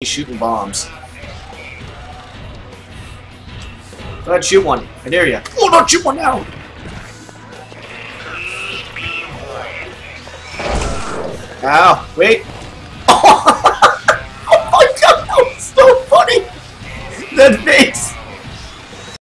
He's shooting bombs. Go ahead, shoot one. I dare you. Oh, no, shoot one now! Ow, wait. Oh, my god, that was so funny! That face!